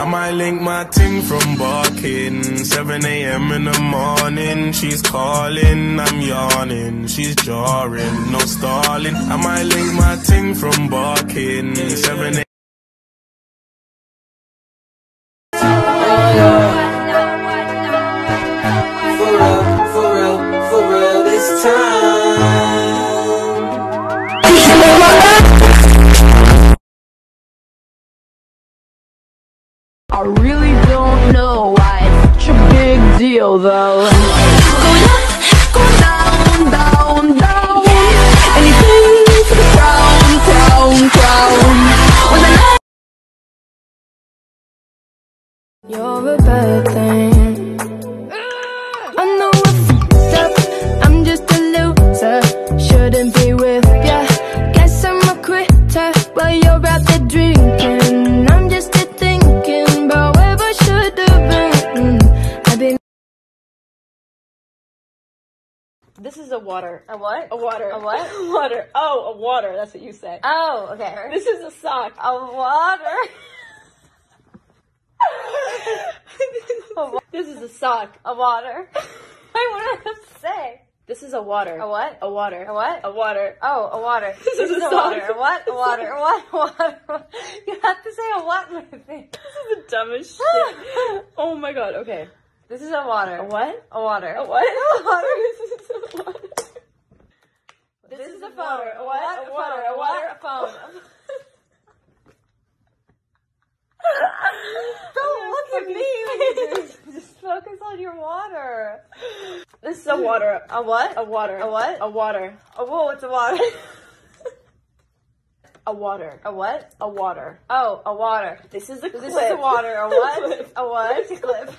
I might link my ting from barking. 7 a.m. in the morning. She's calling, I'm yawning. She's jarring, no stalling. I might link my ting from barking. 7 a.m. For real, for real, for real this time. I really don't know why it's such a big deal though. Up, down, down, down. Anything for the crown, crown, crown. You're a bad thing. This is a water. A what? A water. A what? water. Oh, a water. That's what you say. Oh, okay. This is a sock. A water. this is a sock. A water. I what did I say? This is a water. A what? A water. A what? A water. Oh, a water. This is a a water. A what? A water. A what? A water. You have to say a what, my thing. This is the dumbest shit. oh my god. Okay. This is a water. A what? A water. A what? A water. this is a water. This, is, a a phone. water. A what? A A water. water. A water. A phone. Don't oh, look at me. Just focus on your water. This is a water. A what? A water. A what? A water. A whoa, it's a water. A water. A what? A water. Oh, a water. This is a This is a water. A what? A what? A clip.